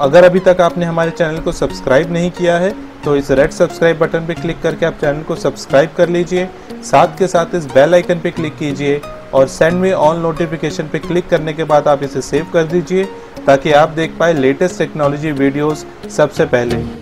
अगर अभी तक आपने हमारे चैनल को सब्सक्राइब नहीं किया है तो इस रेड सब्सक्राइब बटन पर क्लिक करके आप चैनल को सब्सक्राइब कर लीजिए, साथ के साथ इस बेल आइकन पर क्लिक कीजिए और सेंड में ऑन नोटिफिकेशन पे क्लिक करने के बाद आप इसे सेव कर दीजिए, ताकि आप देख पाए लेटेस्ट टेक्नोलॉजी वीडियोस सबसे पहले।